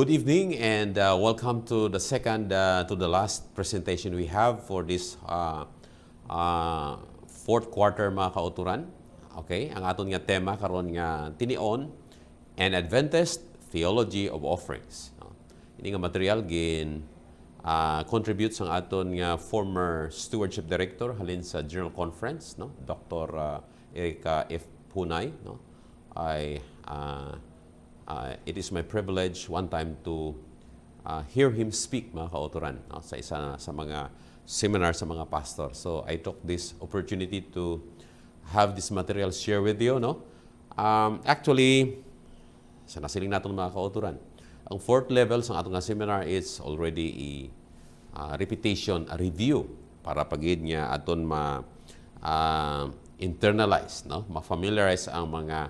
Good evening and uh, welcome to the second uh, to the last presentation we have for this uh, uh, fourth quarter mga kauturan. Okay, ang aton nga tema karon nga tinion an Adventist theology of offerings. No? Ini nga material gin uh, contribute sa aton nga former stewardship director halin sa General Conference, no? Dr. Uh, Erika F. Punay, no? I uh, uh, it is my privilege one time to uh, hear him speak mga kauturan no, sa isa sa mga seminar sa mga pastor. So I took this opportunity to have this material share with you. No? Um, actually, sa nasiling natin mga kauturan, ang fourth level sa atong seminar is already a uh, repetition, a review para pagid niya aton ma uh, internalize, no? ma-familiarize ang mga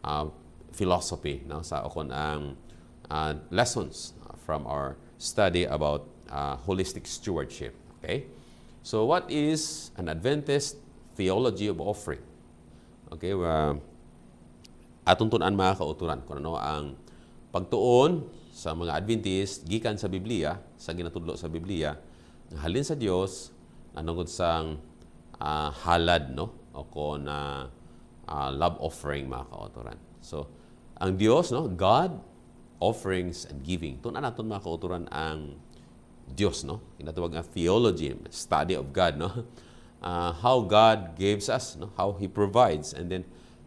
uh, philosophy no? Sa akon ang uh, lessons from our study about uh, holistic stewardship okay? So what is an adventist theology of offering? Okay uh, atong tun-an mga kauturan kung ano ang pagtuon sa mga Adventist gikan sa Biblia sa ginatudlo sa Biblia halin sa Dios nanungod sang uh, halad no? O ko na uh, love offering mga kauturan. So ang Dios, no? God, offerings and giving. Tuna naton mga kauturan ang Dios, no? Kinatawag nga theology, study of God, no? Uh, how God gives us, no? How He provides. And then,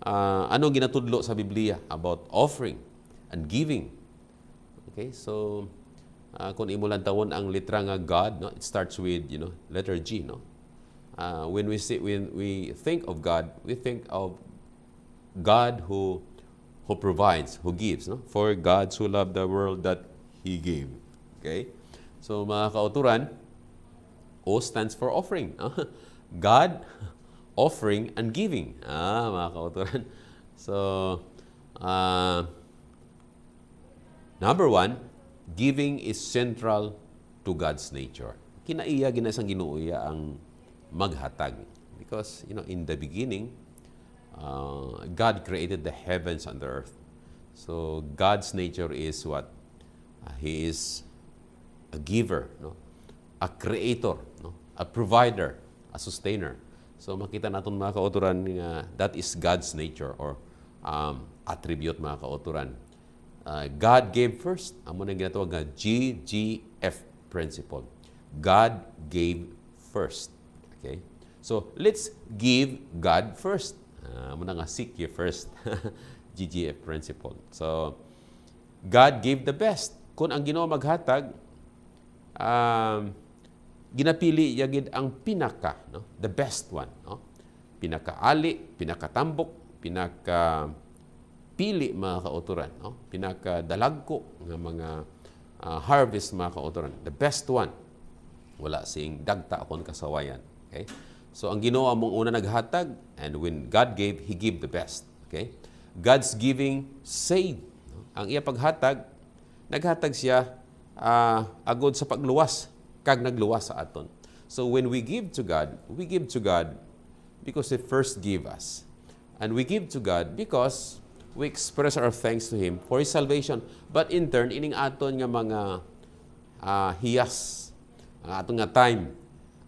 uh, ano ginatudlo sa Biblia about offering and giving. Okay, so, uh, kung imulan tawon ang litra nga God, no? It starts with, you know, letter G, no? Uh, when we see, when we think of God, we think of God who who provides, who gives. No? For God so loved the world that He gave. Okay? So mga kauturan, O stands for offering. God, offering, and giving. Ah, mga kauturan. So, uh, number one, giving is central to God's nature. Kinaiya, ginasang ginuuya ang maghatag. Because, you know, in the beginning, uh, God created the heavens and the earth. So God's nature is what? Uh, he is a giver, no? a creator, no? a provider, a sustainer. So makita natin mga kauturan nga that is God's nature or um, attribute mga kauturan. Uh, God gave first. Amo na ginatawag nga GGF principle. God gave first. Okay? So let's give God first. Uh, muna nga seek ye first. GGF principle. So, God gave the best. Kung ang Ginoo maghatag, um, ginapili yagid ang pinaka, no? the best one. No? Pinakaali, pinakatambok, pinaka pili mga kauturan, no? pinakadalagko ng mga uh, harvest mga kauturan. The best one. Wala sing dagta akong kasawayan. Okay? So ang Ginoo among una naghatag and when God gave, He gave the best. Okay? God's giving save. Ang iya paghatag, naghatag siya uh, agod sa pagluwas, kag nagluwas sa aton. So when we give to God, we give to God because He first gave us. And we give to God because we express our thanks to Him for His salvation. But in turn, ining aton nga mga uh, hiyas, ang aton nga time,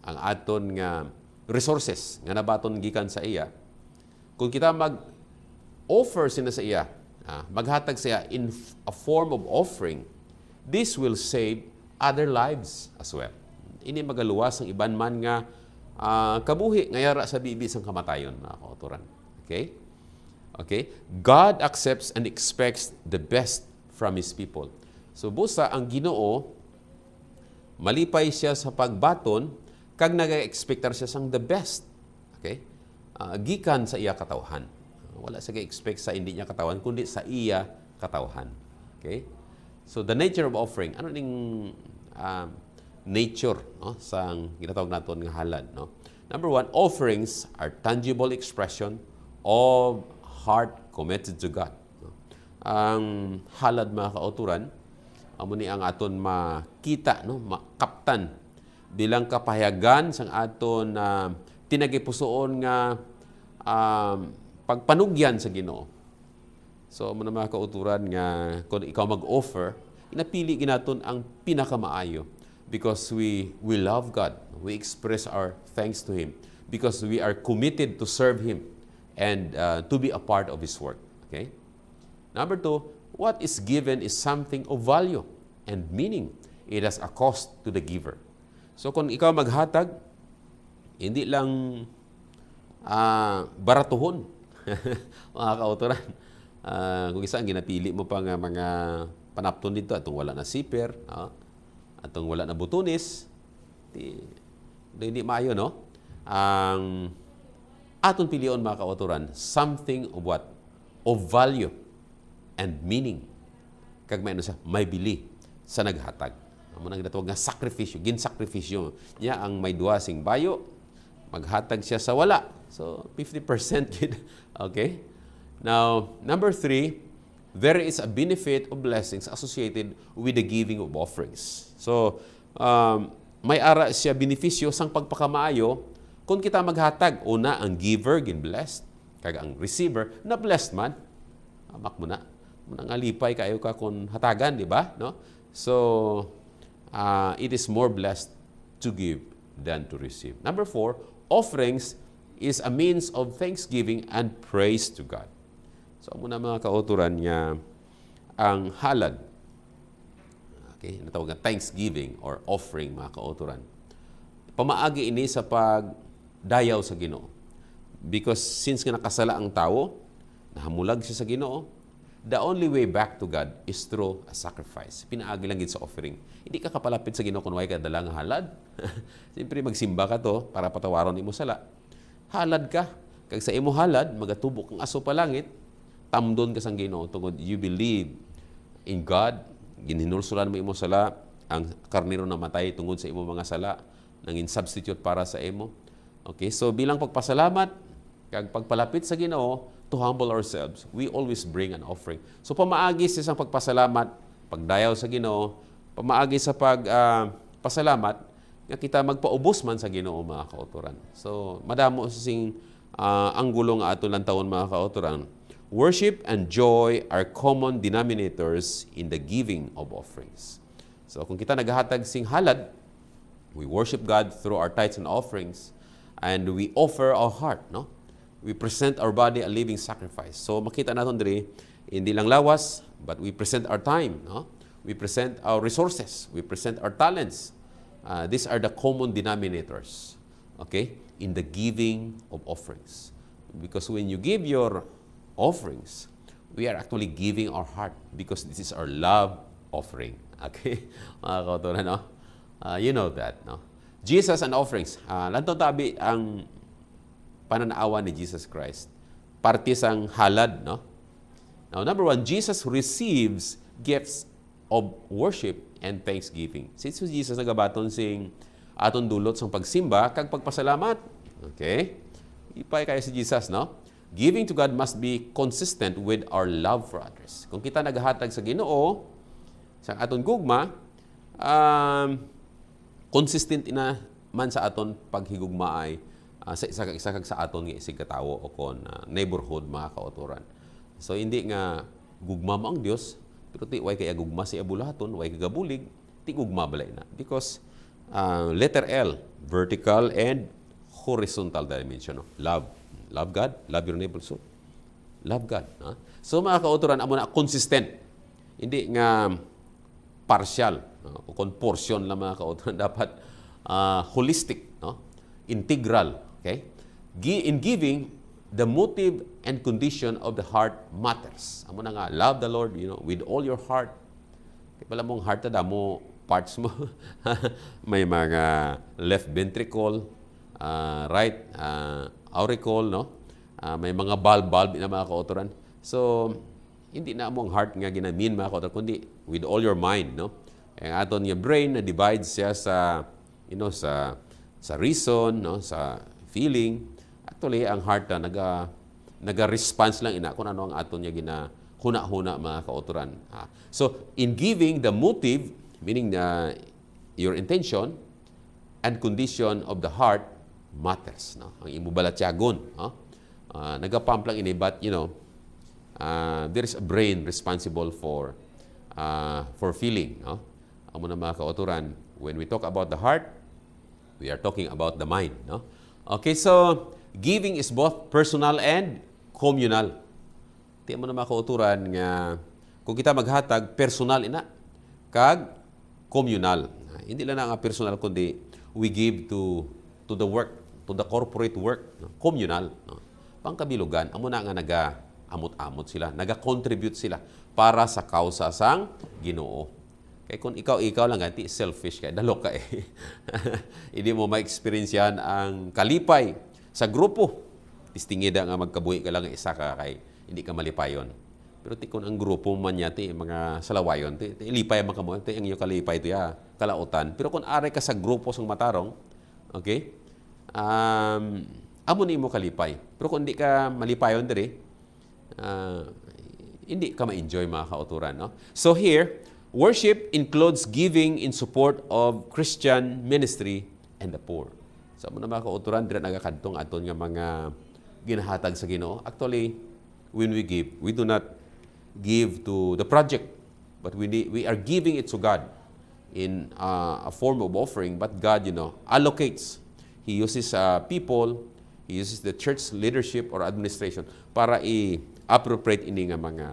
ang aton nga resources nga nabaton gikan sa iya. Kung kita mag offer sina sa iya, ah, maghatag siya in a form of offering, this will save other lives as well. Ini magaluwas ang iban man nga uh, kabuhi ngayara sa bibi sang kamatayon mga kauturan. Okay? Okay? God accepts and expects the best from His people. So busa ang Ginoo malipay siya sa pagbaton kag nag-expectar siya sang the best. Okay? Uh, gikan sa iya katawhan. Wala sa expect sa hindi niya katawan, kundi sa iya katawhan. Okay? So the nature of offering, ano ning uh, nature no sa ginatawag naton nga halad no number one offerings are tangible expression of heart committed to God no? ang halad mga kauturan amo ni ang aton makita no makaptan bilang kapahayagan sang aton uh, tinagipusoon nga um, pagpanugyan sa Ginoo. So mo na mga kauturan nga kung ikaw mag-offer, inapili ginaton ang pinakamaayo because we we love God. We express our thanks to Him because we are committed to serve Him and uh, to be a part of His work. Okay? Number two, what is given is something of value and meaning. It has a cost to the giver. So kung ikaw maghatag, hindi lang uh, baratuhon, mga kauturan. Uh, kung isang ginapili mo pa nga mga panapton dito, atong wala na siper, uh, atong wala na butunis, di, hindi maayo, no? Ang aton pilion mga kauturan, something of what? Of value and meaning. Kag may ano siya, may bili sa naghatag. Amo nang ginatawag nga sakripisyo, gin sakripisyo niya ang may duwa sing bayo, maghatag siya sa wala. So 50% gid. okay? Now, number three, there is a benefit of blessings associated with the giving of offerings. So, um, may ara siya benepisyo sang pagpakamaayo kung kita maghatag. Una, ang giver, gin blessed. Kag ang receiver, na blessed man. Amak mo na. Munang alipay kayo ka kung hatagan, di ba? No? So, uh, it is more blessed to give than to receive. Number four, offerings is a means of thanksgiving and praise to God. So, muna mga kauturan niya, ang halad, okay, natawag na thanksgiving or offering mga kauturan, pamaagi ini sa pagdayaw sa ginoo. Because since nga nakasala ang tao, nahamulag siya sa ginoo, the only way back to God is through a sacrifice. Pinaagi lang sa offering. Hindi ka kapalapit sa Ginoo kung way ka dalang halad. Siyempre magsimba ka to para patawaron imo sala. Halad ka. Kag sa imo halad, magatubok ang aso pa langit, tamdon ka sang Ginoo tungod you believe in God, ginhinulsulan mo imo sala, ang karnero na matay tungod sa imo mga sala, nangin substitute para sa imo. Okay, so bilang pagpasalamat, kag pagpalapit sa Ginoo, to humble ourselves, we always bring an offering. So pamaagi sa isang pagpasalamat, pagdayaw sa Ginoo, pamaagi sa pag uh, pasalamat nga kita magpaubos man sa Ginoo mga kauturan. So madamo sing uh, anggulo nga ato lang taon mga kauturan. Worship and joy are common denominators in the giving of offerings. So kung kita naghahatag sing halad, we worship God through our tithes and offerings and we offer our heart, no? We present our body a living sacrifice. So makita natin diri, hindi lang lawas, but we present our time, no? We present our resources, we present our talents. Uh, these are the common denominators, okay, in the giving of offerings. Because when you give your offerings, we are actually giving our heart because this is our love offering. Okay? Mga kautunan, no? Uh, you know that, no? Jesus and offerings. Uh, lanto tabi ang pananawa ni Jesus Christ. Parte sang halad, no? Now, number one, Jesus receives gifts of worship and thanksgiving. Since Jesus nagabaton sing aton dulot sang pagsimba kag pagpasalamat. Okay? Ipay kayo si Jesus, no? Giving to God must be consistent with our love for others. Kung kita naghatag sa Ginoo sa aton gugma, um, consistent ina man sa aton paghigugma ay uh, sa isa, isa kag sa aton nga isig katawo o kon uh, neighborhood mga kauturan. So hindi nga gugma mo ang Dios pero ti way kay gugma si abulaton, way kagabulig, ti gugma balay na because uh, letter L, vertical and horizontal dimension. No? Love. Love God, love your neighbor. So, love God. Ha? So mga kauturan, amo na consistent. Hindi nga partial. No? Kon portion lang mga kauturan. Dapat uh, holistic. No? Integral. Okay? In giving, the motive and condition of the heart matters. Amo na nga, love the Lord, you know, with all your heart. Kaya pala mong heart na mo, parts mo. may mga left ventricle, uh, right uh, auricle, no? Uh, may mga bulb-bulb na mga kauturan. So, hindi na mo ang heart nga ginamin mga kauturan, kundi with all your mind, no? Ang aton yung brain na divides siya sa, you know, sa sa reason, no? sa feeling. Actually, ang heart na naga, naga-response lang ina kung ano ang aton niya gina huna-huna mga kauturan. So, in giving, the motive, meaning uh, your intention and condition of the heart matters. No? Ang imubalatyagon. No? Uh, nagapump lang ini, but you know, uh, there is a brain responsible for uh, for feeling. No? Na mga kauturan, when we talk about the heart, we are talking about the mind. No? Okay, so giving is both personal and communal. Di mo na mga kauturan nga kung kita maghatag, personal ina, kag communal. Hindi lang nga personal, kundi we give to to the work, to the corporate work, communal. Pangkabilugan, amo na nga naga amot-amot sila, naga-contribute sila para sa kausa sang Ginoo. Kaya kung ikaw-ikaw lang, ganti selfish ka, dalo ka eh. Hindi mo ma-experience yan ang kalipay sa grupo. Distingida nga magkabuhi ka lang isa ka kay hindi ka malipayon. Pero ti kung ang grupo man niya, ti, mga salawayon, ti, ti lipay man ka mo, ti ang iyo kalipay ti ya, kalautan. Pero kung are ka sa grupo sang matarong, okay, um, amo ni mo kalipay. Pero kung hindi ka malipayon diri, uh, hindi ka ma-enjoy mga kauturan. No? So here, worship includes giving in support of Christian ministry and the poor. Sa so, mga mga kauturan, dira nagakadtong aton nga mga ginahatag sa Ginoo. Actually, when we give, we do not give to the project, but we, need, we are giving it to God in uh, a form of offering, but God, you know, allocates. He uses uh, people, He uses the church leadership or administration para i-appropriate ini nga mga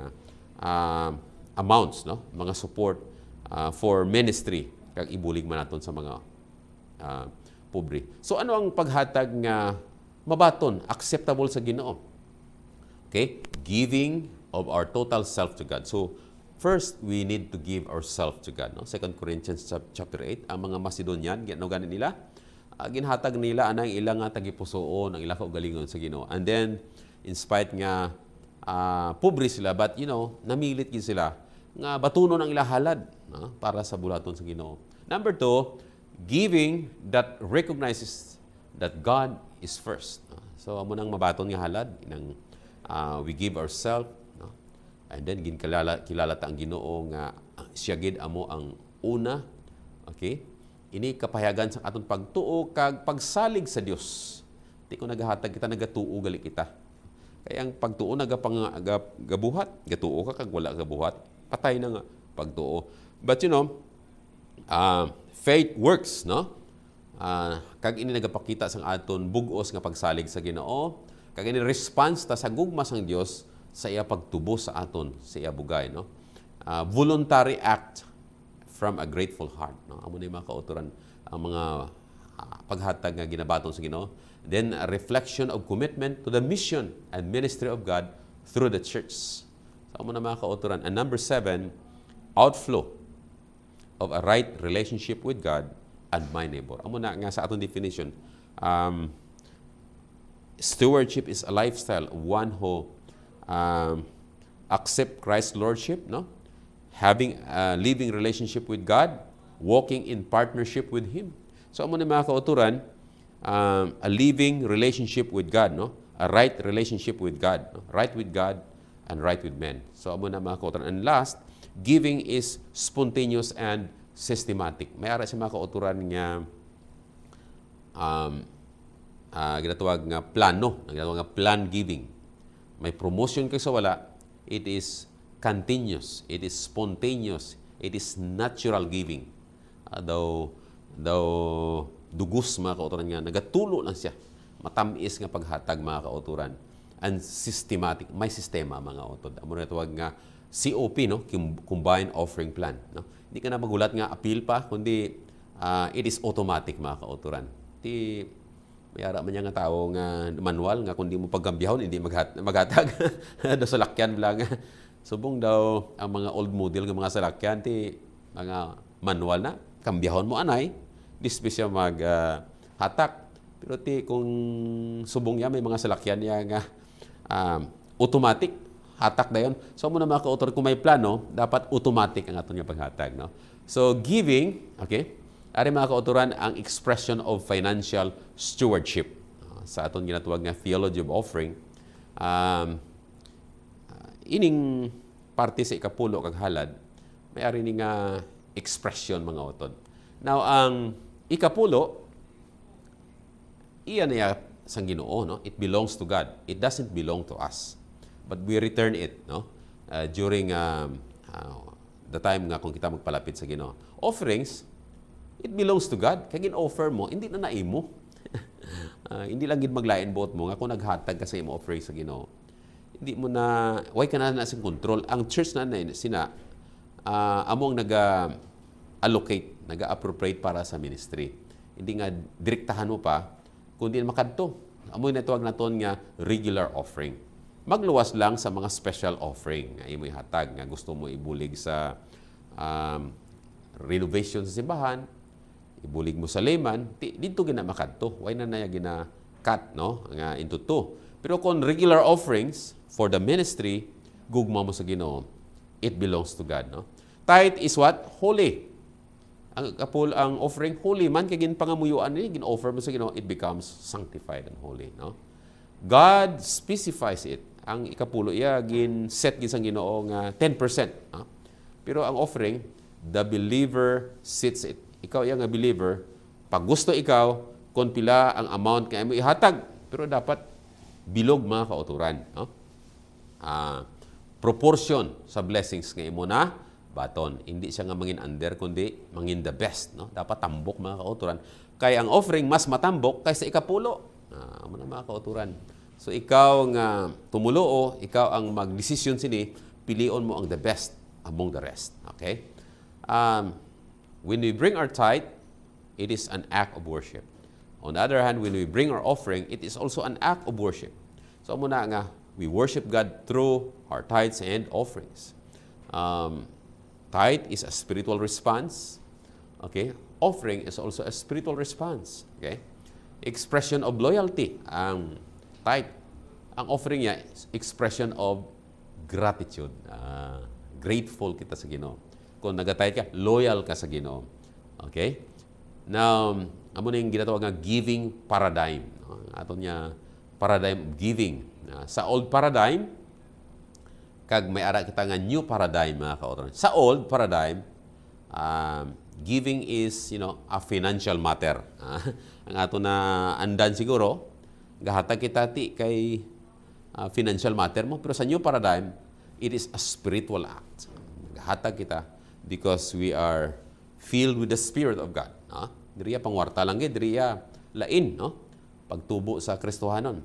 uh, amounts, no? mga support uh, for ministry kag ibulig man naton sa mga uh, pobre. So ano ang paghatag nga mabaton, acceptable sa Ginoo? Okay? Giving of our total self to God. So, first, we need to give ourselves to God. No? 2 Corinthians chapter 8, ang mga Macedonian, ano ganin nila? Uh, ginhatag nila anang ilang nga tagipusoon, ang ilang kaugalingon sa Ginoo. And then, in spite nga uh, pobre sila, but you know, namilit gid sila nga batunon ang ilang halad no? para sa bulaton sa Ginoo. Number two, giving that recognizes that God is first. No? So, amo nang mabaton nga halad, inang uh, we give ourselves no? and then ginkilala kilala ta ang Ginoo nga siya gid amo ang una okay ini kapahayagan sa aton pagtuo kag pagsalig sa Dios di ko nagahatag kita nagatuo gali kita kaya ang pagtuo nagapang gabuhat gatuo ka kag wala gabuhat patay na nga. Pagtuo but you know uh, faith works no? Uh, kag ini nagapakita sang aton bugos nga pagsalig sa Ginoo. Kag ini response ta sa gugma sang Dios sa iya pagtubo sa aton sa iya bugay no? Uh, voluntary act from a grateful heart no? Amo ni mga kauturan ang mga uh, paghatag nga ginabaton sa Ginoo. Then a reflection of commitment to the mission and ministry of God through the church so amo na mga kauturan and number seven outflow of a right relationship with God and my neighbor amo na nga sa aton definition um, stewardship is a lifestyle one who um, accept Christ's lordship, no? Having a living relationship with God, walking in partnership with Him. So, amo ni mga kauturan, um, a living relationship with God, no? A right relationship with God, no? right with God and right with men. So, amo na mga kauturan. And last, giving is spontaneous and systematic. May ara sa mga kauturan nga um, uh, ginatawag nga plano, ginatawag nga plan giving. May promotion kay sa wala, it is continuous, it is spontaneous, it is natural giving. Uh, daw, daw dugos mga kauturan nga, nagatulo lang siya. Matamis nga paghatag mga kauturan. And systematic, may sistema mga utod. Amo na tawag nga COP, no? Combined Offering Plan. No? Hindi ka na magulat nga appeal pa, kundi uh, it is automatic mga kauturan. Ti may ara man nga tao nga manual nga kundi mo paggambihon hindi maghat maghatag do salakyan lang. Subong daw ang mga old model nga mga salakyan ti mga manual na kambihon mo anay dispe siya mag uh, hatak. Pero ti kung subong ya may mga salakyan ya nga um, automatic hatak dayon. So mo na mga ka kung may plano, dapat automatic ang aton paghatag, no? So giving, okay? Ari mga kauturan ang expression of financial stewardship. Uh, sa aton ginatawag nga theology of offering, um, uh, ining parte sa ikapulo kag halad, may ari ni nga expression mga utod. Now, ang ikapulo, iyan niya sang Ginoo, no? It belongs to God. It doesn't belong to us. But we return it, no? Uh, during um, uh, the time nga kung kita magpalapit sa Ginoo. Offerings, it belongs to God. Kaya gin-offer mo, hindi na naimo. uh, hindi lang gid maglain buot mo nga kung naghatag ka sa imo offering sa Ginoo. Hindi mo na why ka na na sing control. Ang church na na sina uh, among naga allocate, naga appropriate para sa ministry. Hindi nga direktahan mo pa kundi makadto. Amoy na tuwag naton nga regular offering magluwas lang sa mga special offering nga imo hatag nga gusto mo ibulig sa um, renovation sa simbahan, ibulig mo sa layman, dito gina makadto. Why na naya gina cut no nga into two. Pero kung regular offerings for the ministry, gugma mo sa Ginoo, it belongs to God, no? Tithe is what? Holy. Ang kapul ang offering holy man kay ginpangamuyuan ni gin-offer mo sa Ginoo, it becomes sanctified and holy, no? God specifies it ang ikapulo iya gin set gin sang Ginoo nga 10%. Ha? Pero ang offering, the believer sits it. Ikaw iya nga believer, pag gusto ikaw, kung pila ang amount kay mo ihatag, pero dapat bilog mga kauturan. No? Uh, proportion sa blessings nga imo na baton. Hindi siya nga mangin under, kundi mangin the best. No? Dapat tambok mga kauturan. Kaya ang offering mas matambok kaysa ikapulo. Uh, mga kauturan. So ikaw nga tumuloo, ikaw ang magdesisyon sini, pilion mo ang the best among the rest. Okay? Um, when we bring our tithe, it is an act of worship. On the other hand, when we bring our offering, it is also an act of worship. So muna nga, we worship God through our tithes and offerings. Um, tithe is a spiritual response. Okay? Offering is also a spiritual response. Okay? Expression of loyalty. Ang tithe. Ang offering niya is expression of gratitude. Uh, grateful kita sa Ginoo. Kung nagatayad ka, loyal ka sa Ginoo. Okay? Now, amo na yung ginatawag nga giving paradigm. No? Ato niya paradigm of giving. Uh, sa old paradigm, kag may ara kita nga new paradigm mga kaotron. Sa old paradigm, um, giving is, you know, a financial matter. Uh, ang ato na andan siguro, gahatag kita ti kay uh, financial matter mo. Pero sa new paradigm, it is a spiritual act. Gahatag kita because we are filled with the Spirit of God. No? Diriya pangwarta lang gid, diriya lain, no? Pagtubo sa Kristohanon.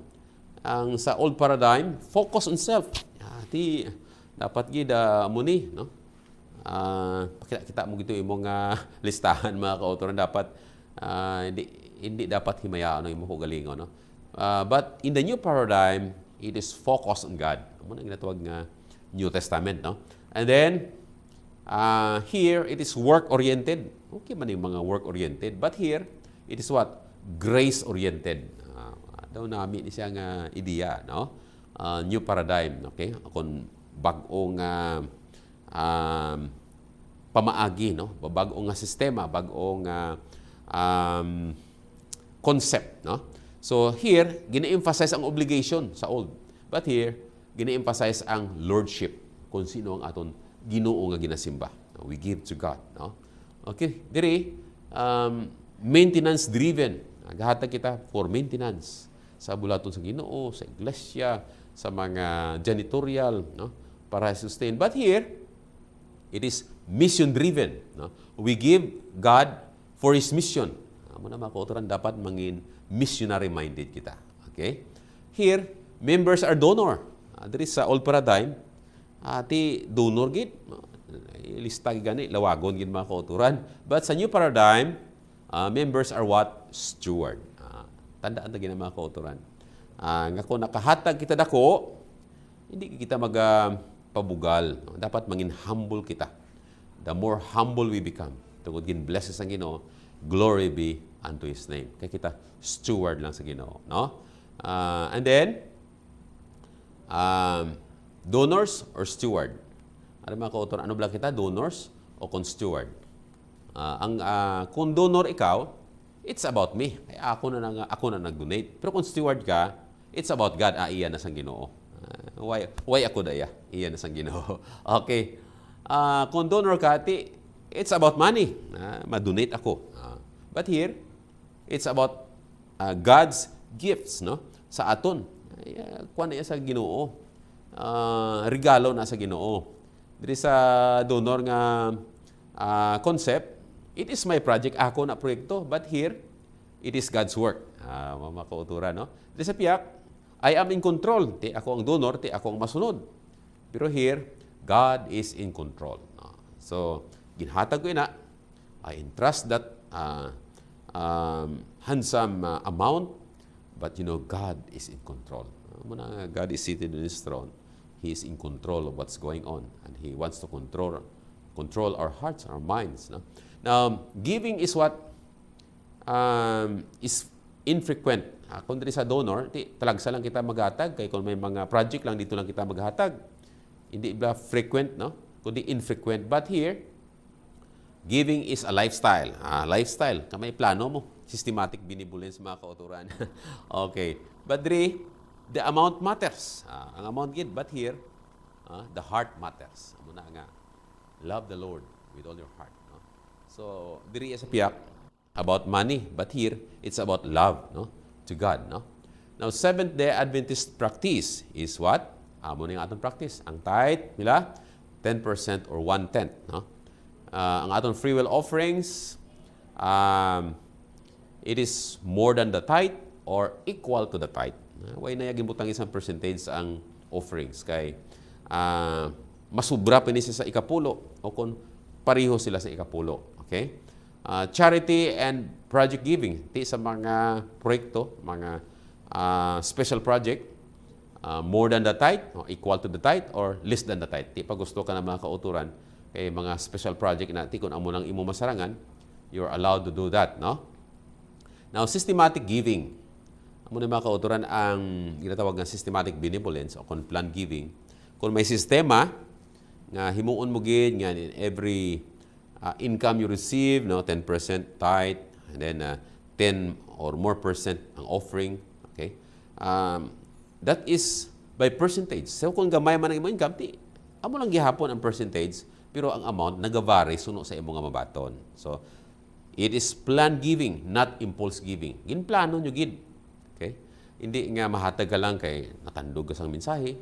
Ang sa old paradigm, focus on self. Ti dapat gid uh, muni, no? Uh, pakita kita mo gito imong uh, listahan mga kautoran dapat uh, hindi hindi dapat himayaan ang imong galingon, no? Uh, but in the new paradigm, it is focused on God. Ano ang ginatawag nga New Testament, no? And then, uh, here, it is work-oriented. Okay man yung mga work-oriented. But here, it is what? Grace-oriented. Uh, daw namin siya nga ideya, no? Uh, new paradigm, okay? Kung bagong uh, um, pamaagi, no? Bagong nga sistema, bagong uh, um, concept, no? So here, gina-emphasize ang obligation sa old. But here, gina-emphasize ang lordship kung sino ang aton Ginoo nga ginasimba. We give to God, no? Okay, dire um, maintenance driven. Nagahatag kita for maintenance sa bulaton sa Ginoo, sa iglesia, sa mga janitorial, no? Para sustain. But here, it is mission driven, no? We give God for his mission. Amo na mga dapat mangin missionary-minded kita. Okay? Here, members are donor. Uh, there sa old paradigm, ati donor gid. Lista gani, lawagon gid mga kauturan. But sa new paradigm, uh, members are what? Steward. Uh, tandaan ta gina mga kauturan. Uh, nga kung nakahatag kita dako, hindi kita mag uh. Dapat mangin humble kita. The more humble we become, tungod gin blesses ang Ginoo, glory be unto His name. Kaya kita steward lang sa Ginoo, no? Uh, and then um, donors or steward. Ano mga kautor, ano ba kita? Donors o kung steward? Uh, ang uh, kung donor ikaw, it's about me. Ay, ako na nang, ako na nag-donate. Pero kung steward ka, it's about God. Ah, iya na sang Ginoo. Uh, why, why ako daya? Iya na sang Ginoo. okay. Uh, kung donor ka, ti, it's about money. Uh, ma-donate ako. Uh, but here, it's about uh, God's gifts no sa aton. Uh, kuan na sa Ginoo. Uh, regalo na sa Ginoo. diri sa donor nga ah, concept, it is my project, ako na proyekto, but here, it is God's work. Mga kauturan, no? Diri sa piyak, I am in control. Ti ako ang donor, ti ako ang masunod. Pero here, God is in control. So, ginhatag ko ina, I entrust that uh, um, handsome uh, amount, but you know, God is in control. God is seated on His throne. He is in control of what's going on, and He wants to control control our hearts, our minds. No? Now, giving is what um, is infrequent. Uh, kung diri sa donor, ti, talagsa lang kita maghatag. Kaya kung may mga project lang, dito lang kita maghatag. Hindi ba frequent, no? Kundi infrequent. But here, giving is a lifestyle. Ah, lifestyle. Kamay plano mo. Systematic benevolence, mga kauturan. okay. But diri, the amount matters. Ah, ang amount gid. But here, ah, the heart matters. Amo nga. Love the Lord with all your heart. No? So, diri sa piyak, about money. But here, it's about love no? To God. No? Now, Seventh-day Adventist practice is what? Amo ni atong practice. Ang tithe, nila, 10% or one-tenth. No? Uh, ang atong free will offerings, um, it is more than the tithe or equal to the tithe. Uh, Way na yaging butang isang percentage ang offerings kay uh, masubra pa ni sa ikapulo o kung pareho sila sa ikapulo. Okay? Uh, charity and project giving. Ti sa mga proyekto, mga uh, special project, uh, more than the tithe, o equal to the tithe, or less than the tithe. Ti pa gusto ka na mga kauturan, kay mga special project na ti kung amo lang imo masarangan, you're allowed to do that, no? Now, systematic giving. Amo na mga kauturan ang ginatawag nga systematic benevolence o plan giving. Kung may sistema nga himuon mo gid nga in every uh, income you receive, no, 10% tithe, and then uh, 10 or more percent ang offering, okay? Um, that is by percentage. So kung gamay man ang imong income, ti, amo lang gihapon ang percentage, pero ang amount nagavary suno sa imong nga mabaton. So it is plan giving, not impulse giving. Ginplano nyo gid. Okay? Hindi nga mahatag ka lang kay natandog ka sang mensahe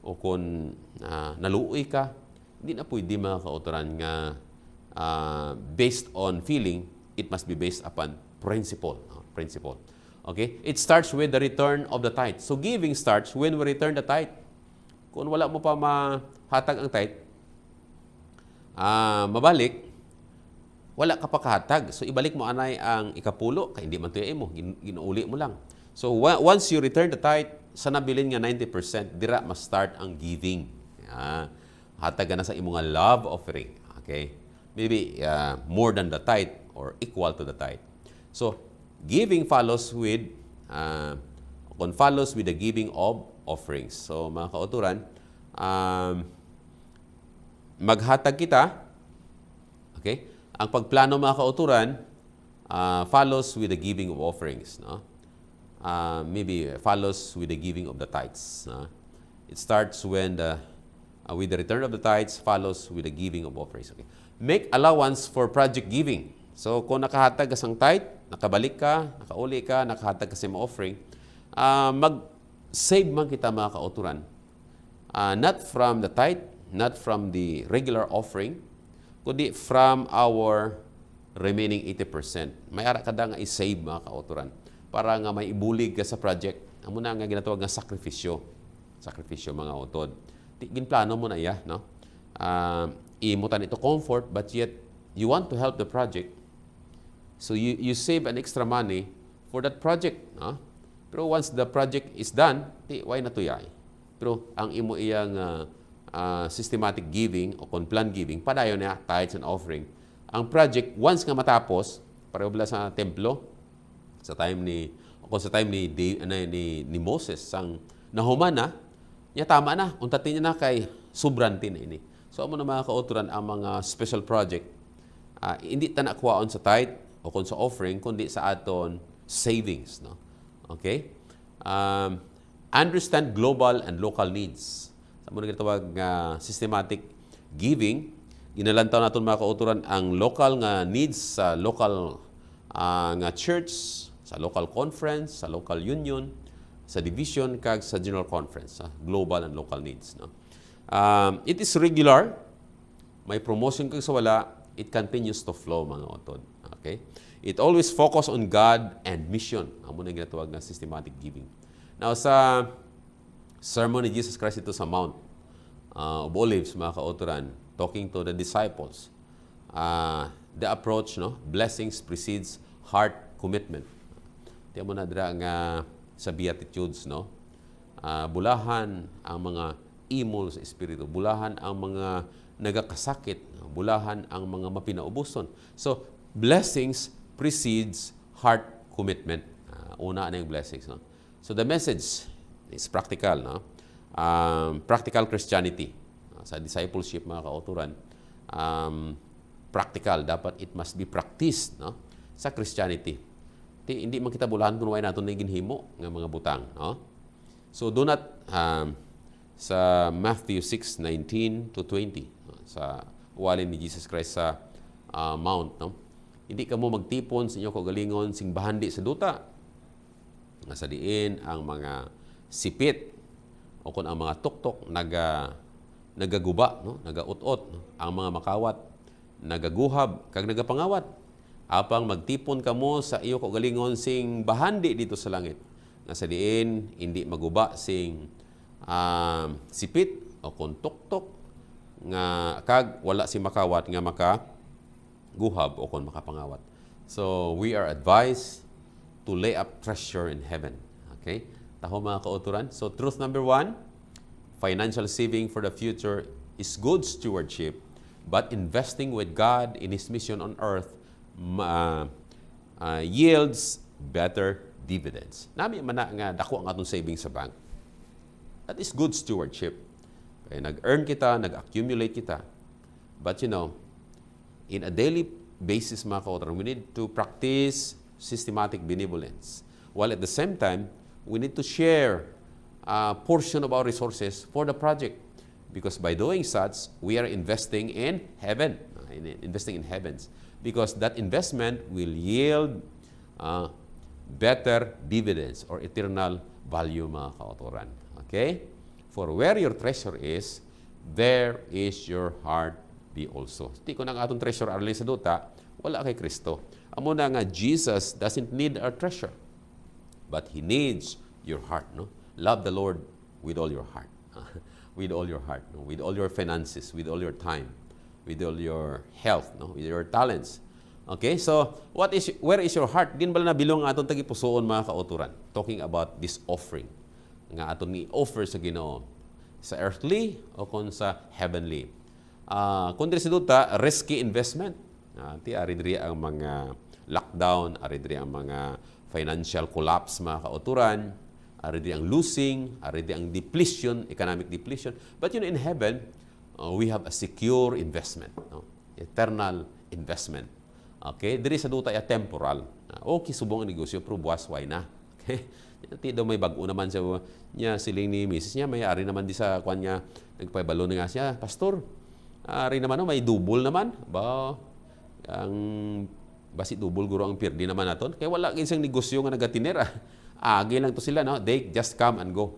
o kung uh, naluoy ka, hindi na pwede mga kautoran nga uh, based on feeling, it must be based upon principle. no? Principle. Okay? It starts with the return of the tithe. So giving starts when we return the tithe. Kung wala mo pa mahatag ang tithe, ah, mabalik, wala ka pa kahatag. So ibalik mo anay ang ikapulo, kay hindi man tuya mo, gin- ginuuli mo lang. So once you return the tithe, sa nabilin nga 90%, dira mas start ang giving. Yeah. Hatag na sa imong love offering. Okay? Maybe uh, more than the tithe or equal to the tithe. So, giving follows with, uh, follows with the giving of offerings. So, mga kauturan, um, maghatag kita, okay? Ang pagplano mga kauturan uh, follows with the giving of offerings, no? Uh, maybe follows with the giving of the tithes. no? It starts when the uh, with the return of the tithes follows with the giving of offerings. Okay. Make allowance for project giving. So kung nakahatag ka sang tithe, nakabalik ka, nakauli ka, nakahatag ka sa offering, uh, mag-save man kita mga kauturan. Uh, not from the tithe, not from the regular offering, kundi from our remaining 80%. May ara kada nga i-save mga kauturan para nga may ibulig ka sa project. Amo na nga ginatawag nga sakripisyo. Sakripisyo mga utod. Ginplano mo na iya, no? Uh, imutan ito comfort but yet you want to help the project. So you, you save an extra money for that project, no? Pero once the project is done, di, why na tuyay? Pero ang imo iyang uh, uh, systematic giving o plan giving, padayon na tithes and offering. Ang project, once nga matapos, pareho bala sa templo, sa time ni o sa time ni ano, ni, ni Moses sang nahuman na niya tama na untatin niya na kay subranti na ini so amo na mga kauturan ang mga special project ah, hindi ta nakuhaon sa tithe o kung sa offering kundi sa aton savings no okay um, understand global and local needs sa muna ginatawag nga systematic giving ginalantaw naton mga kauturan ang local nga needs sa local ah, nga church sa local conference, sa local union, sa division kag sa general conference, sa global and local needs. No? Um, it is regular may promotion kag sa wala, it continues to flow mga utod. Okay? It always focus on God and mission. Amo na ginatawag na systematic giving. Now sa sermon ni Jesus Christ ito sa Mount uh, of Olives, mga kauturan, talking to the disciples, uh, the approach, no? blessings precedes heart commitment. Tiyan mo na dira nga sa Beatitudes, no? Uh, bulahan ang mga imol sa Espiritu. Bulahan ang mga nagakasakit. Bulahan ang mga mapinaubuson. So, blessings precedes heart commitment. Uh, una na yung blessings. No? So, the message is practical. No? Um, practical Christianity. Uh, sa discipleship, mga kauturan, um, practical. Dapat it must be practiced no? sa Christianity. Di, hindi man kita bulahan kung natin na ginhimo ng mga butang. No? So, do not um, sa Matthew 6:19 to 20 sa walin ni Jesus Christ sa uh, mount no? Hindi ka mo magtipon sa inyo kagalingon sing bahandi sa duta. Nga diin ang mga sipit o kun ang mga tuktok naga nagaguba no? Nagautot no? ang mga makawat nagaguhab kag nagapangawat. Apang magtipon kamo sa iyo kagalingon sing bahandi dito sa langit. Nga sa diin hindi maguba sing uh, sipit o kung tuktok nga kag wala si makawat nga maka guhab o kung makapangawat. So we are advised to lay up treasure in heaven. Okay? Taho mga kauturan. So truth number one, financial saving for the future is good stewardship, but investing with God in His mission on earth uh, uh, yields better dividends. Nami man na nga dako ang atong savings sa bank. That is good stewardship. Kaya nag-earn kita, nag-accumulate kita. But you know, in a daily basis mga kautan, we need to practice systematic benevolence. While at the same time, we need to share a portion of our resources for the project. Because by doing such, we are investing in heaven, investing in heavens. Because that investment will yield uh, better dividends or eternal value mga kauturan. Okay? For where your treasure is, there is your heart be also. Di ko nang atong treasure arli sa duta, wala kay Kristo. Amo na nga Jesus doesn't need our treasure, but He needs your heart. No? Love the Lord with all your heart. with all your heart, no? with all your finances, with all your time, with all your health, no? with your talents. Okay, so what is where is your heart? Din bala na bilong atong tagipusoon mga kauturan talking about this offering nga aton ni offer sa Ginoo sa earthly o kon sa heavenly. Uh, kung diri sa risky investment. Uh, ti ari ang mga lockdown, ari diri ang mga financial collapse mga kauturan, ari ang losing, ari diri ang depletion, economic depletion. But you know, in heaven, uh, we have a secure investment, no? eternal investment. Okay, diri sa duta ya temporal. Uh, okay subong ang negosyo pero buwas why na. Okay? Ti daw may bago naman siya niya siling ni Mrs. niya. May ari naman di sa kwan niya. Nagpaybalo nga siya. Pastor ari naman no, may double naman. Ba ang basi double guro ang pirdi naman naton kay wala gid sang negosyo nga nagatinera. Agi lang to sila no? They just come and go.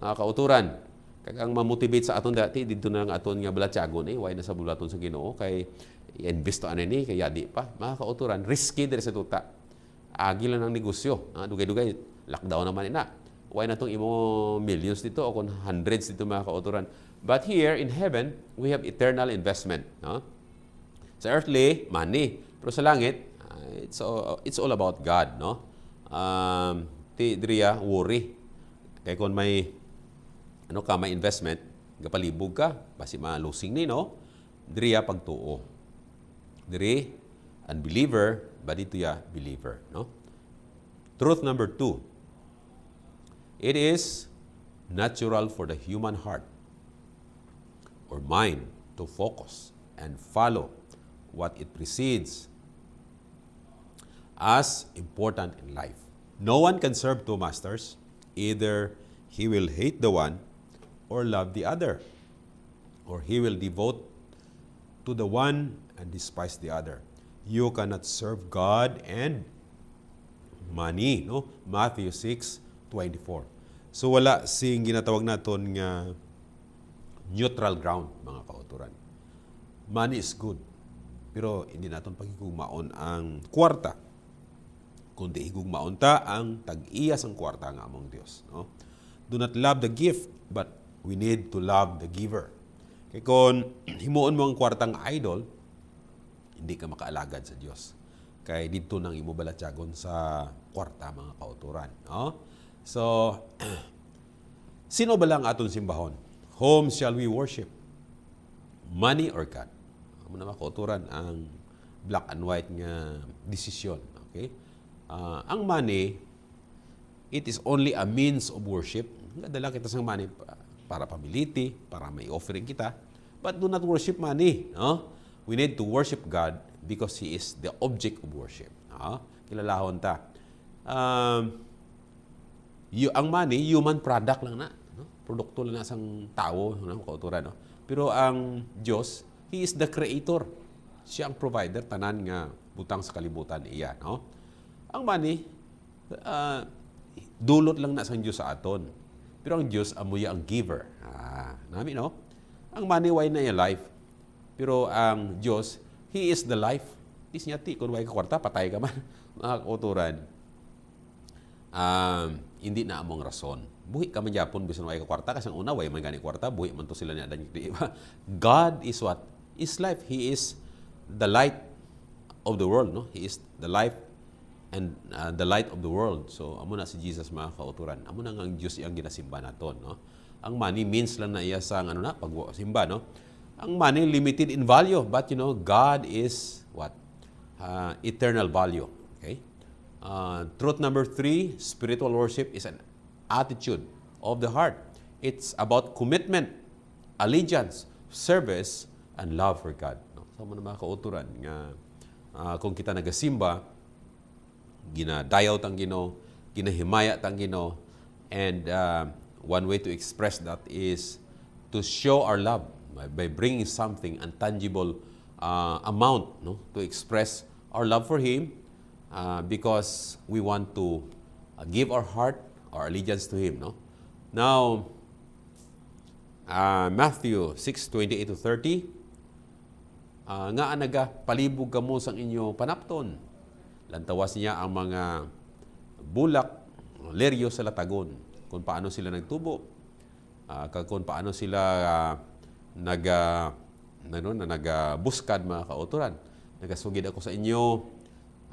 Mga kauturan kag ang mamotivate sa aton dati didto na lang aton nga balatyagon eh why na sa bulaton sa Ginoo? Kay invest ani ni kay yadi pa. Mga kauturan risky diri sa tuta. Agi lang ang negosyo. Ah, dugay-dugay lockdown naman ina. Why na itong imo millions dito o kung hundreds dito mga kauturan. But here in heaven, we have eternal investment. No? Sa earthly, money. Pero sa langit, uh, it's, all, it's all about God. No? Um, ti driya, worry. Kaya kung may ano ka, may investment, gapalibog ka, basi ma-losing ni, no? Driya pagtuo. Diri, unbeliever, but dito ya, believer. No? Truth number two, It is natural for the human heart or mind to focus and follow what it precedes as important in life. No one can serve two masters. Either he will hate the one or love the other, or he will devote to the one and despise the other. You cannot serve God and money. No? Matthew 6, 24. So wala sing ginatawag naton nga neutral ground mga kauturan. money is good. Pero hindi naton pagigugmaon ang kwarta. Kundi higugmaon ta ang tag-iya sang kwarta nga among Dios, no? Do not love the gift, but we need to love the giver. Kay kon himuon mo ang kwartang idol, hindi ka makaalagad sa Dios. Kay dito nang imo balatyagon sa kwarta mga kauturan, no? So sino ba lang aton simbahon? Whom shall we worship? Money or God? Amo na makauturan ang black and white nga desisyon, okay? Uh, ang money it is only a means of worship. Dala kita sa money para pamiliti, para may offering kita. But do not worship money. No? We need to worship God because He is the object of worship. No? Kilalahon ta. Um, you, ang money, human product lang na. No? Produkto lang na sang tao, no? kauturan. No? Pero ang Diyos, He is the creator. Siya ang provider, tanan nga butang sa kalibutan iya. No? Ang money, uh, dulot lang na sang Diyos sa aton. Pero ang Diyos, amoy ang giver. Ah, nami no? Ang money, why na yung life? Pero ang Diyos, He is the life. Di niya ti, kung way ka kwarta, patay ka man. Mga kauturan. Um, hindi na among rason. Buhi ka man Japon, bisan way kwarta, kasi ang una, way man gani kwarta, buhi man to sila niya. God is what? Is life. He is the light of the world. No? He is the life and uh, the light of the world. So, amo na si Jesus mga kauturan. Amo na ang Diyos ang ginasimba naton, no? Ang money means lang na iya sa ano na pagsimba, no? Ang money limited in value, but you know, God is what? Uh, eternal value. Okay? Uh, truth number three, spiritual worship is an attitude of the heart. It's about commitment, allegiance, service, and love for God. No? So, mo na mga kauturan nga uh, kung kita nagasimba, ginadayaw tang Ginoo, ginahimaya tang Ginoo, and uh, one way to express that is to show our love by, bringing something untangible uh, amount no to express our love for him uh, because we want to uh, give our heart our allegiance to him no now uh, Matthew 6:28 to 30 uh, nga anaga palibog kamo sang inyo panapton lantawas niya ang mga bulak, leryo sa latagon, kung paano sila nagtubo, uh, kung paano sila uh, nag uh, ano, na nagabuskad mga kauturan. Nagasugid ako sa inyo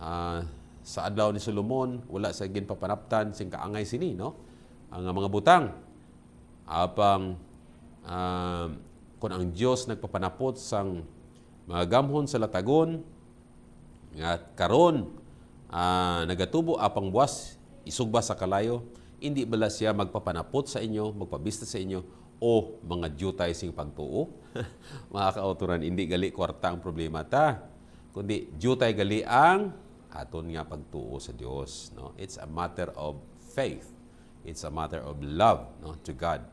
uh, sa adlaw ni Solomon, wala sa ginpapanaptan sing kaangay sini, no? Ang mga butang apang uh, kung ang Dios nagpapanapot sang mga gamhon sa latagon nga karon uh, nagatubo apang buwas, isugba sa kalayo, hindi bala siya magpapanapot sa inyo, magpabista sa inyo, o mga jutay sing pagtuo. mga kauturan, hindi gali kwarta ang problema ta, kundi jutay gali ang aton nga pagtuo sa Dios. No? It's a matter of faith. It's a matter of love no, to God.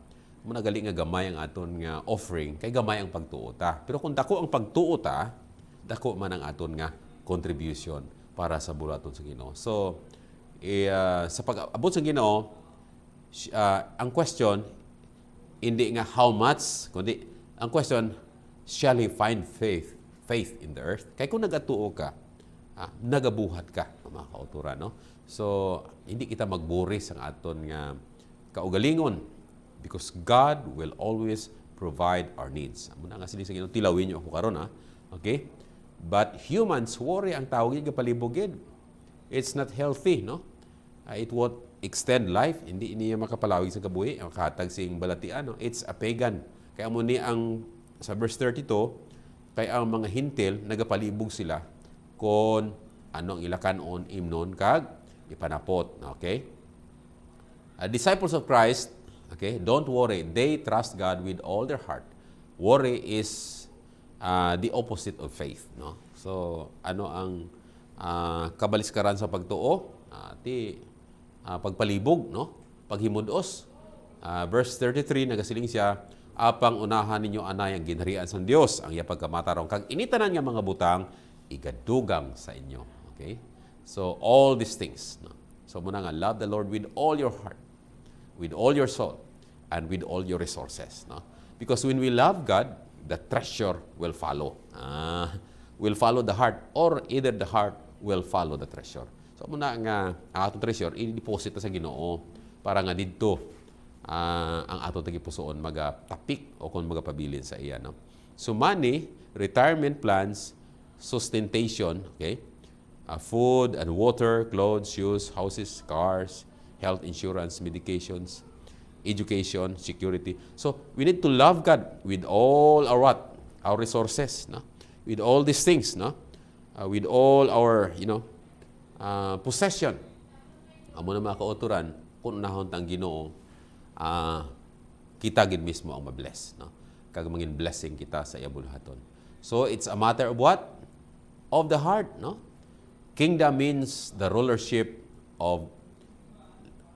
Muna gali nga gamay ang aton nga offering, kay gamay ang pagtuo ta. Pero kung dako ang pagtuo ta, dako man ang aton nga contribution para sa bulaton sa Ginoo. So, eh, uh, sa pag-abot sa Ginoo, uh, ang question hindi nga how much, kundi ang question, shall he find faith faith in the earth? Kaya kung nagatuo ka, ah, nagabuhat ka, mga kauturan, no? So, hindi kita magburis ang aton nga kaugalingon because God will always provide our needs. Amo na nga sila sa Ginoo tilawin niyo ako karon ha. Okay? But humans, worry ang tawag yung palibugid. It's not healthy, no? Uh, it won't extend life. Hindi niya makapalawig sa kabuhi. Makatag sing balatian, no? It's a pagan. Kaya mo ni ang, sa verse 32, kaya ang mga hintil, nagapalibog sila kung anong ilakan on imnon kag ipanapot. Okay? Uh, disciples of Christ, okay, don't worry. They trust God with all their heart. Worry is uh, the opposite of faith. No? So, ano ang uh, kabaliskaran sa pagtuo? Uh, ti uh, pagpalibog, no? paghimudos. Uh, verse 33, nagasiling siya, apang unahan ninyo anay ang ginharian sa Dios ang iya pagkamatarong kag initanan nga mga butang igadugang sa inyo okay so all these things no so muna nga love the Lord with all your heart with all your soul and with all your resources no because when we love God the treasure will follow. Ah, will follow the heart or either the heart will follow the treasure. So muna nga ang atong treasure i-deposit sa Ginoo para nga didto ah, ang atong tagipusoon magatapik o kung magapabilin sa iya no. So money, retirement plans, sustentation, okay? Uh, food and water, clothes, shoes, houses, cars, health insurance, medications, education, security. So we need to love God with all our what? Our resources, no? With all these things, no? Uh, with all our, you know, uh, possession. Amo na mga kauturan, kung unahon tang Ginoo, uh, kita gid mismo ang mabless, no? Kag mangin blessing kita sa iya buluhaton. So it's a matter of what? Of the heart, no? Kingdom means the rulership of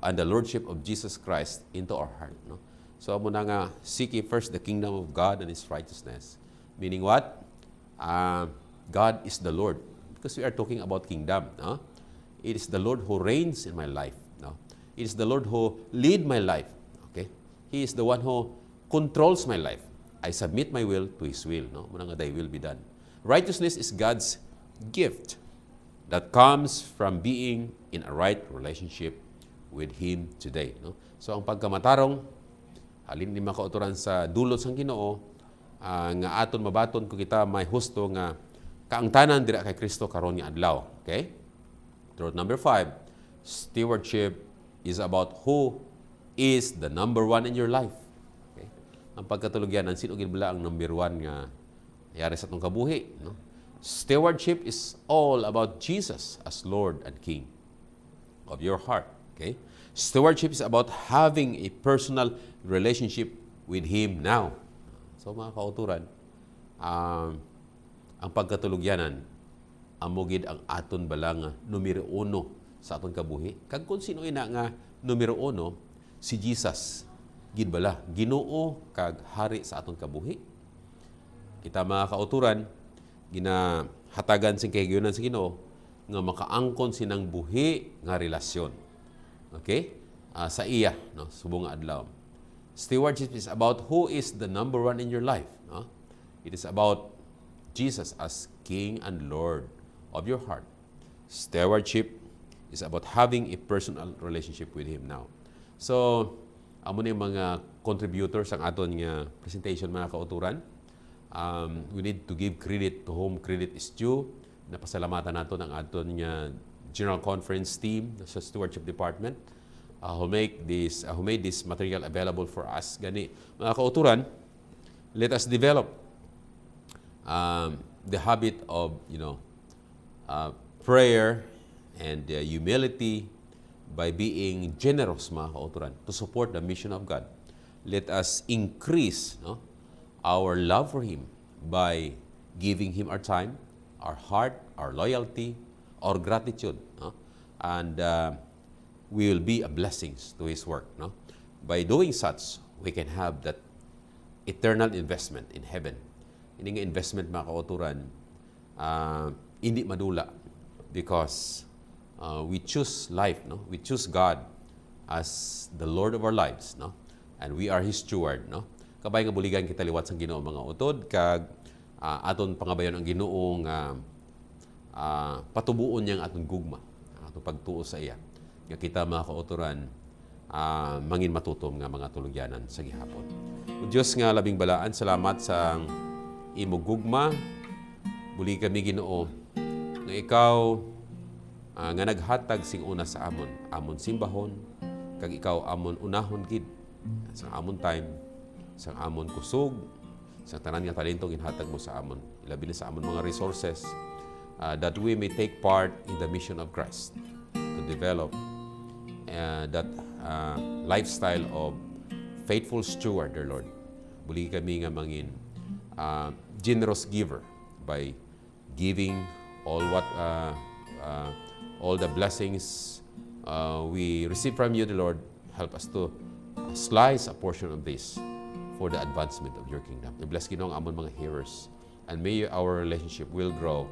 and the lordship of Jesus Christ into our heart. No? So amo na nga seek ye first the kingdom of God and His righteousness. Meaning what? Uh, God is the Lord. Because we are talking about kingdom. No? It is the Lord who reigns in my life. No? It is the Lord who lead my life. Okay? He is the one who controls my life. I submit my will to His will. No? Muna thy will be done. Righteousness is God's gift that comes from being in a right relationship with Him today. No? So ang pagkamatarong, halin ni makauturan sa dulot sang Ginoo, uh, nga aton mabaton ko kita may husto nga kaangtanan dira kay Kristo karon nga adlaw. Okay? Truth number five, stewardship is about who is the number one in your life. Okay? Ang pagkatulogyan, ang sino bala ang number one nga yari sa itong kabuhi. No? Stewardship is all about Jesus as Lord and King of your heart. Okay? Stewardship is about having a personal relationship with Him now. So mga kauturan, um, ang pagkatulugyanan, amogid ang aton balang numero uno sa aton kabuhi. Kag kung sino ina nga numero uno, si Jesus. Gid bala, Ginoo kag hari sa aton kabuhi. Kita mga kauturan, ginahatagan sing kahigayunan sa Ginoo nga makaangkon sinang buhi nga relasyon. Okay? Uh, sa iya, no? subong adlaw. Stewardship is about who is the number one in your life. No? It is about Jesus as King and Lord of your heart. Stewardship is about having a personal relationship with Him now. So, amo ni mga contributors ang aton nga presentation mga kauturan. Um, we need to give credit to whom credit is due. Napasalamatan nato ng aton nga General Conference team sa Stewardship Department. Uh, who make this uh, who made this material available for us. Gani mga kauturan let us develop um, the habit of you know uh, prayer and uh, humility by being generous mga kauturan to support the mission of God. Let us increase no our love for Him by giving Him our time, our heart, our loyalty, our gratitude. No? And uh, we will be a blessing to His work. No? By doing such, we can have that eternal investment in heaven. Hindi nga investment mga kauturan, uh, hindi madula because uh, we choose life, no? We choose God as the Lord of our lives, no? And we are His steward, no? Kabay nga buligan kita liwat sang Ginoo mga utod kag uh, aton pangabayon ang Ginoo nga uh, patubuon niyang aton gugma aton pagtuo sa iya nga kita mga kauturan uh, mangin matutom nga mga tulugyanan sa gihapon. O Diyos nga labing balaan, salamat sa imo gugma. Buli kami Ginoo nga ikaw uh, nga naghatag sing una sa amon, amon simbahon kag ikaw amon unahon gid sa amon time sa amon kusog, sa tanan nga talentong inhatag mo sa amon, ilabi na sa amon mga resources, uh, that we may take part in the mission of Christ to develop uh, that uh, lifestyle of faithful steward, dear Lord. Buli kami nga mangin uh, generous giver by giving all what uh, uh, all the blessings uh, we receive from you, the Lord. Help us to slice a portion of this for the advancement of your kingdom. And bless Ginoong amon mga hearers. And may our relationship will grow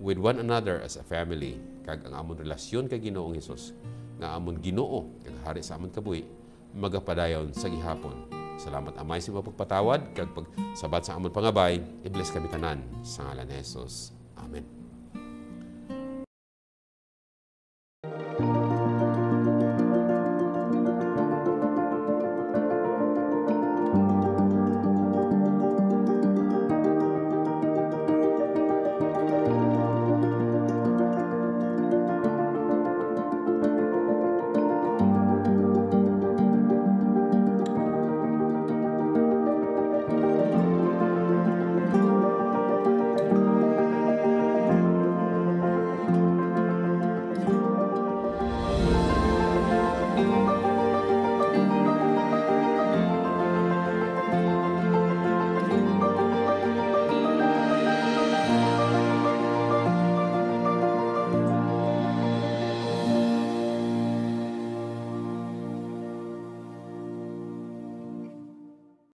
with one another as a family. Kag ang amon relasyon kay Ginoong Hesus nga amon Ginoo kag hari sa amon kabuhi magapadayon sa gihapon Salamat amay sa mapagpatawad kag pag sabat sa amon pangabay, i-bless kami tanan sa ngalan ni Jesus. Amen.